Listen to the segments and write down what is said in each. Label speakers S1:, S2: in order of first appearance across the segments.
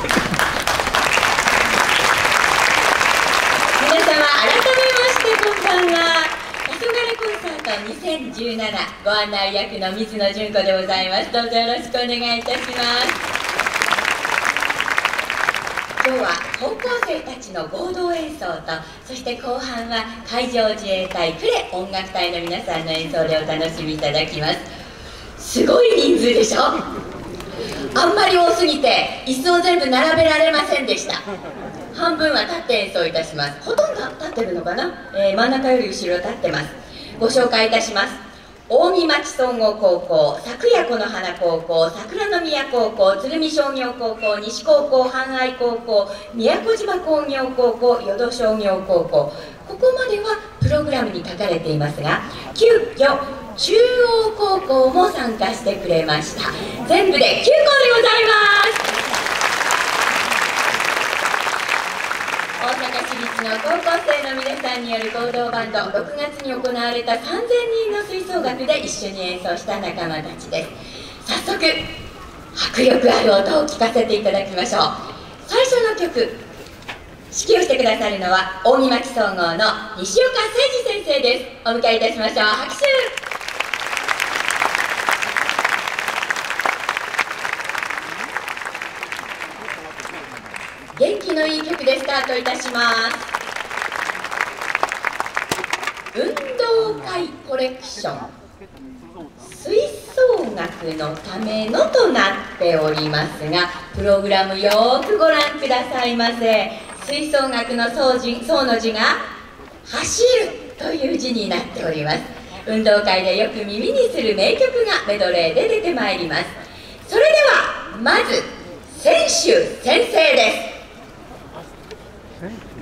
S1: 皆様改めましてこんばんは。黄昏コンサート2017ご案内役の水野純子でございます。どうぞよろしくお願いいたします。今日は高校生たちの合同演奏とそして後半は海上自衛隊呉音楽隊の皆さんの演奏でお楽しみいただきます。すごい人数でしょ？あんまり多すぎて椅子を全部並べられませんでした。半分は立って演奏いたします。ほとんど立ってるのかな、えー、真ん中より後ろ立ってます。ご紹介いたします。近江町総合高校昨夜この花高校桜宮高校鶴見商業高校西高校阪愛高校宮古島工業高校淀商業高校。ここまではプログラムに書かれていますが急遽中央高校も参加してくれました。全部で9校でございます。大阪市立の高校生の皆さんによる合同バンド6月に行われた3000人の吹奏楽で一緒に演奏した仲間たちです。早速迫力ある音を聞かせていただきましょう。最初の曲指揮をしてくださるのは近江町総合の西岡誠二先生です。お迎えいたしましょう。拍手元気のいい曲でスタートいたします。運動会コレクション。吹奏楽のためのとなっておりますがプログラムよくご覧くださいませ。吹奏楽の奏奏の字が走るという字になっております。運動会でよく耳にする名曲がメドレーで出てまいります。それではまず選手先生です。
S2: 先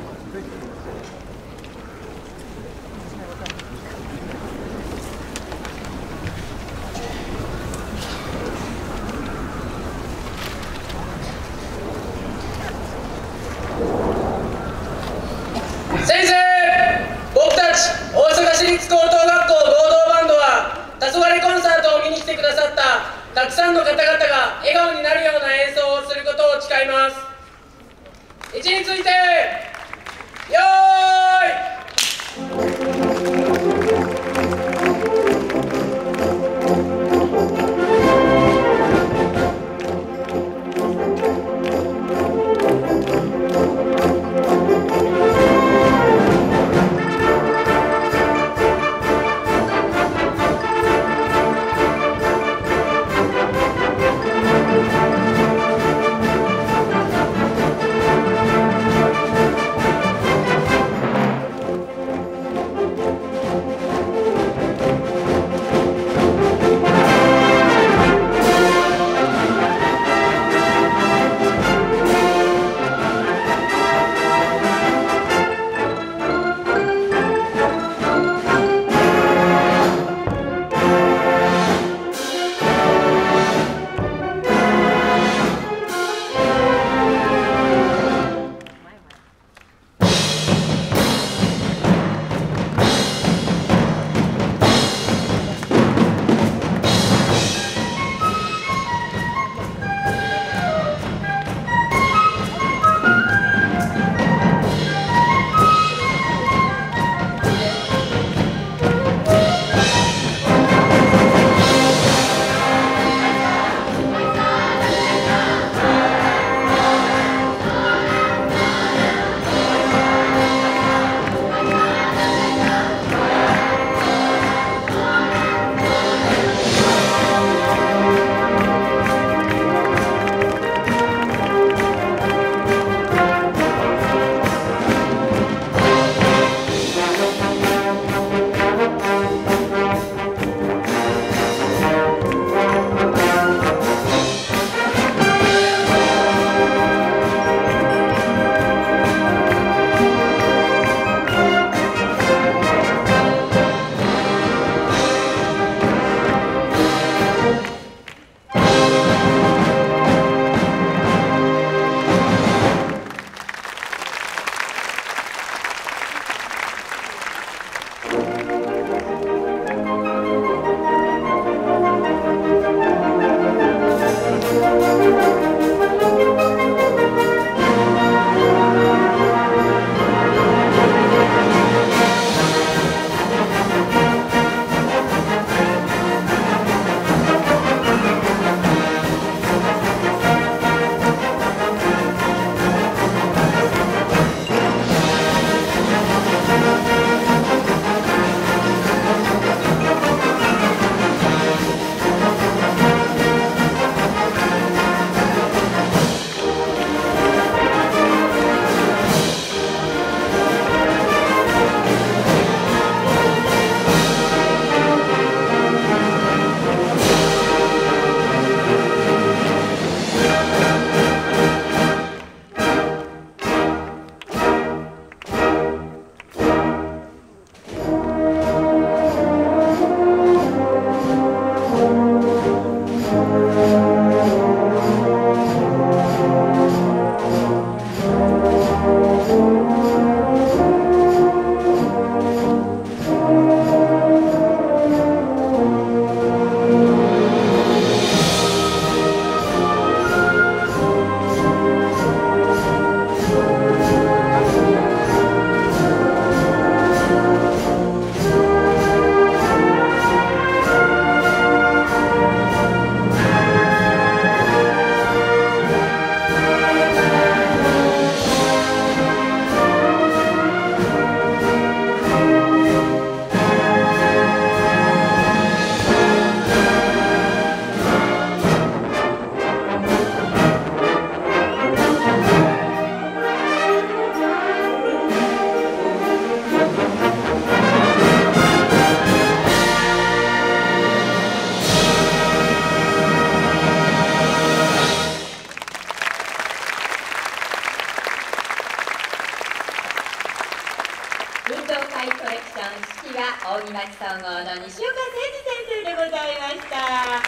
S2: コレク
S1: ション指揮は扇町総合の西岡誠二先生でございました。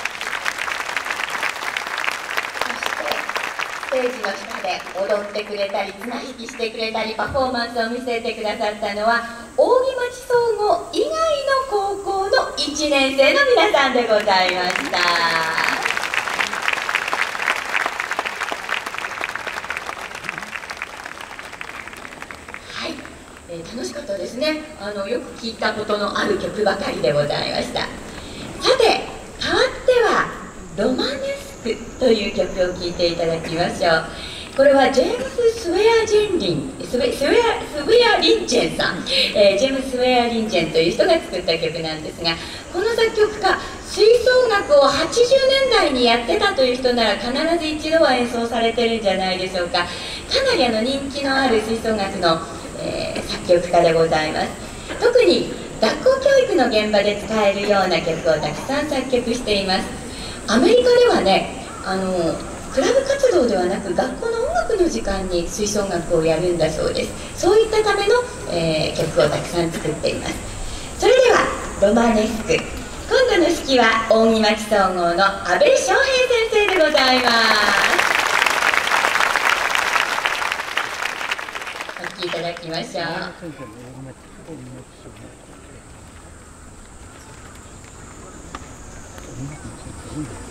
S1: そしてステージの下で踊ってくれたり綱引きしてくれたりパフォーマンスを見せてくださったのは扇町総合以外の高校の1年生の皆さんでございましたえー、楽しかったですねあのよく聞いたことのある曲ばかりでございました。さて変わっては「ロマネスク」という曲を聴いていただきましょう。これはジェームス・スウェア・ジェンリンスウェスウェアスウェア・リンチェンさん、えー、ジェームス・スウェア・リンチェンという人が作った曲なんですがこの作曲家吹奏楽を80年代にやってたという人なら必ず一度は演奏されてるんじゃないでしょうか。かなりあの人気のある吹奏楽のえー、作曲家でございます。特に学校教育の現場で使えるような曲をたくさん作曲しています。アメリカではねあのクラブ活動ではなく学校の音楽の時間に吹奏楽をやるんだそうです。そういったための、えー、曲をたくさん作っています。それではロマネスク。今度の指揮は扇町総合の阿部翔平先生でございます。お聴きいただきましょう。Thank you.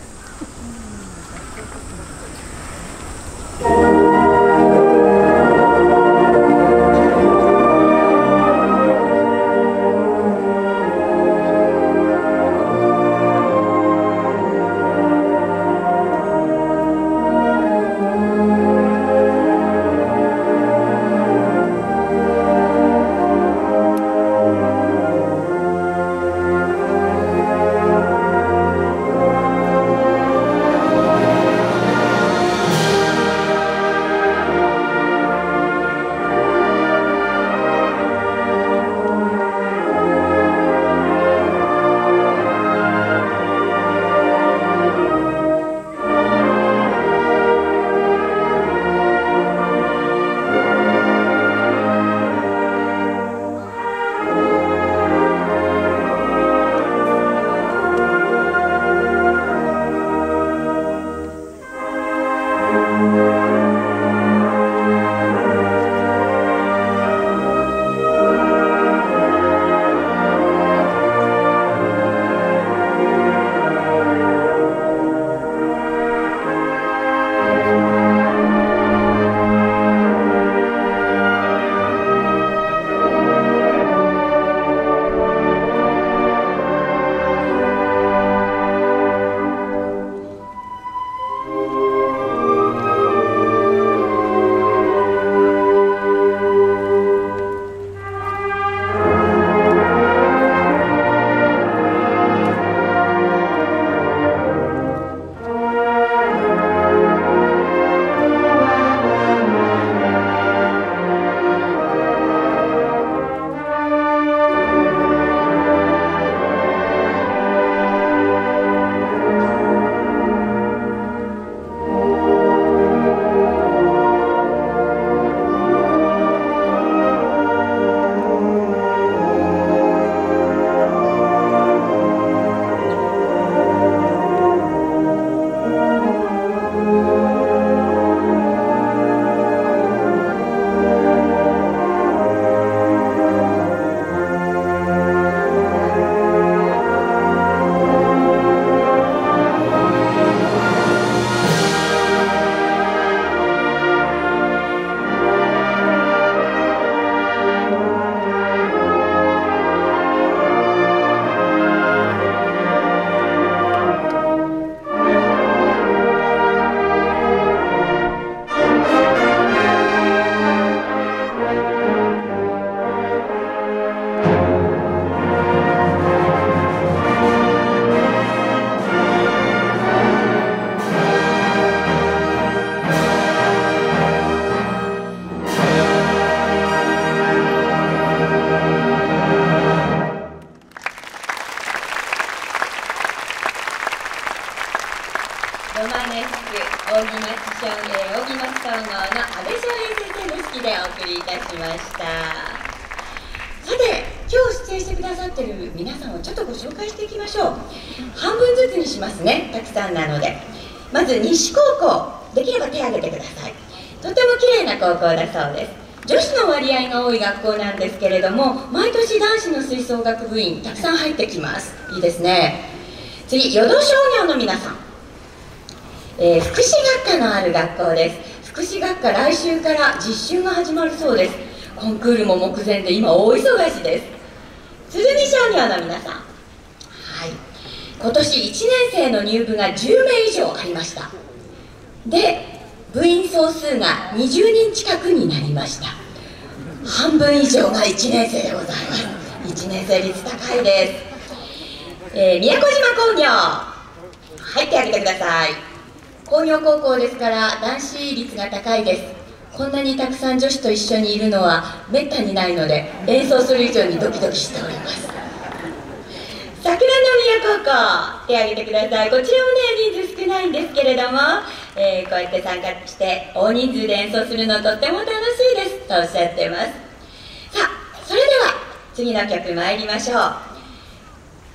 S1: りいたしました。さて今日出演してくださってる皆さんをちょっとご紹介していきましょう。半分ずつにしますねたくさんなので。まず西高校できれば手を挙げてください。とても綺麗な高校だそうです。女子の割合が多い学校なんですけれども毎年男子の吹奏楽部員たくさん入ってきます。いいですね。次淀商業の皆さん、えー、福祉学科のある学校です。福祉学科来週から実習が始まるそうです。コンクールも目前で今大忙しです。鶴見商業の皆さん。はい。今年1年生の入部が10名以上ありました。で部員総数が20人近くになりました。半分以上が1年生でございます。1年生率高いです、えー、宮古島工業。入ってあげてください。工業高校ですから男子率が高いです。こんなにたくさん女子と一緒にいるのはめったにないので演奏する以上にドキドキしております。桜の宮高校手を挙げてください。こちらもね人数少ないんですけれどもえー、こうやって参加して大人数で演奏するのとっても楽しいです。とおっしゃってます。さあそれでは次の曲参りましょう。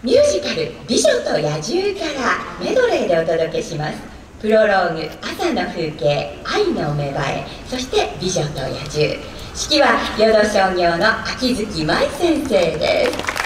S1: ミュージカル「美女と野獣」からメドレーでお届けします。プロローグ「朝の風景愛の芽生え」そして「美女と野獣」指揮は淀商業の秋月舞先生です。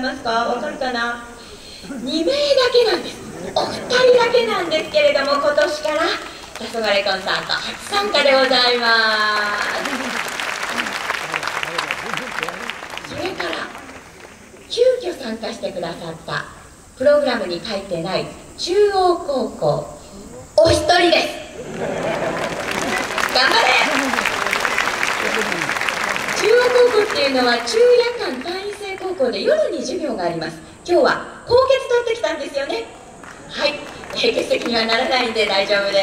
S1: いますか？わかるかな？2名だけなんです。お二人だけなんですけれども今年から黄昏コンサート初参加でございます。それから急遽参加してくださったプログラムに書いてない中央高校お一人です。頑張れ。中央高校っていうのは中夜間単位校で夜に授業があります。今日は高血取ってきたんですよね。はい、えー、欠席にはならないんで大丈夫で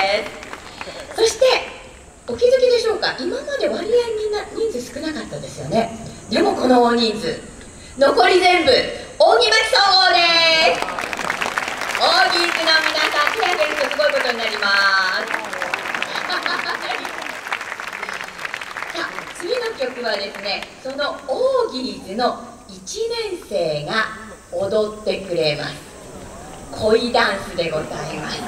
S1: す。そしてお気づきでしょうか？今まで割合みんな人数少なかったですよね。でもこの大人数。残り全部扇町総合です。大木の皆さん手挙げるとすごいことになります。さあ次の曲はですねそのオーギーズの年生が踊ってくれます。恋ダンスでございます。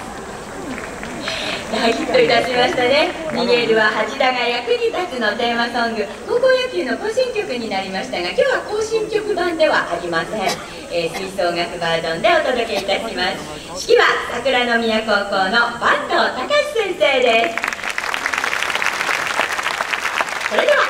S1: 大ヒットいたしましたね「逃げるは恥だが役に立つ」のテーマソング。高校野球の行進曲になりましたが今日は行進曲版ではありません、えー、吹奏楽バージョンでお届けいたします。指揮は桜の宮高校の坂東隆先生です。それでは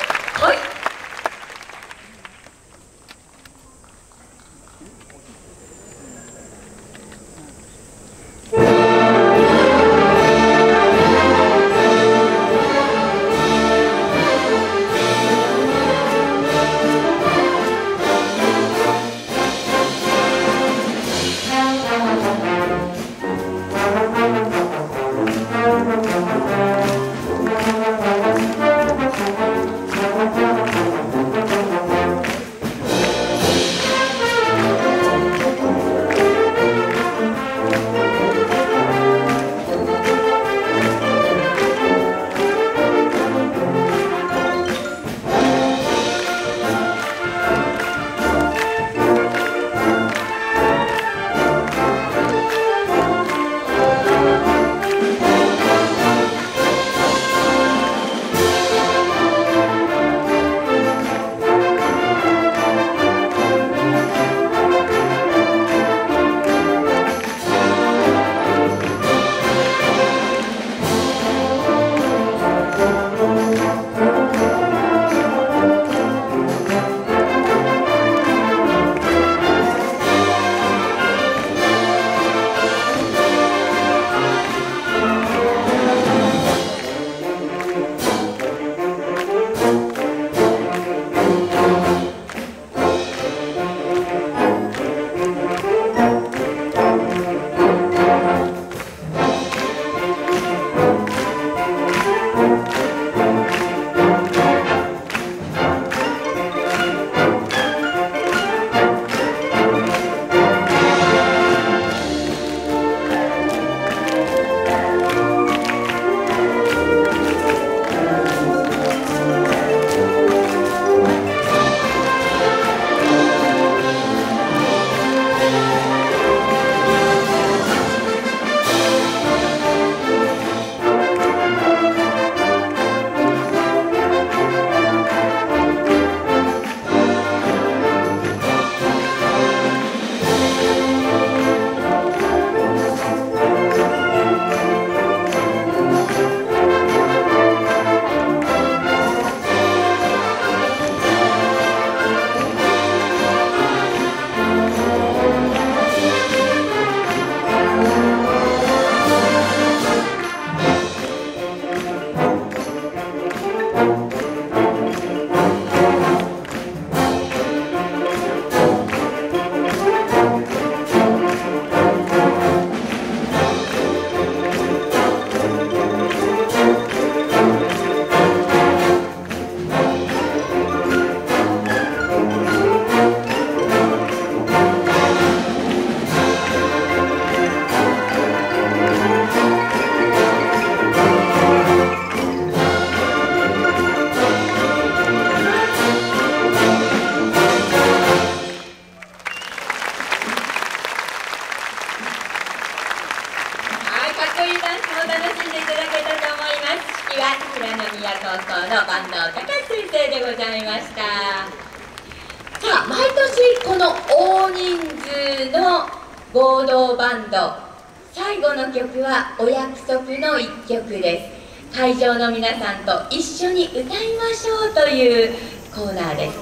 S1: さんと一緒に歌いましょうというコーナーです。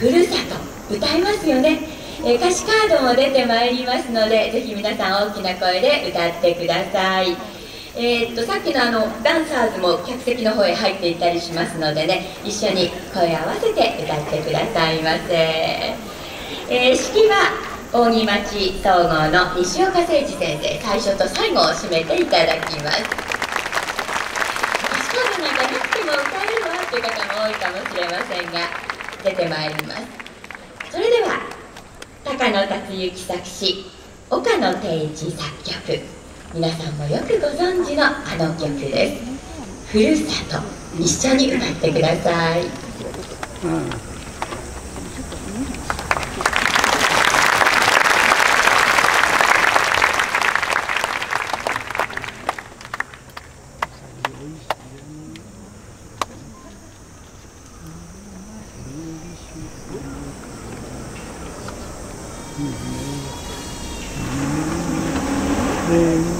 S1: ふるさと歌いますよね、え歌詞カードも出てまいりますのでぜひ皆さん大きな声で歌ってください。えー、っとさっきのあのダンサーズも客席の方へ入っていったりしますのでね一緒に声合わせて歌ってくださいませ、えー、式は扇町総合の西岡誠二先生最初と最後を締めていただきます歌詞カードなんかなくても歌えるわという方も多いかもしれませんが出てまいります。それでは高野達之作詞岡野定一作曲。皆さんもよくご存知のあの曲です。ふるさと一緒に歌ってください、うん。Amen.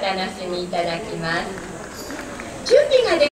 S1: 上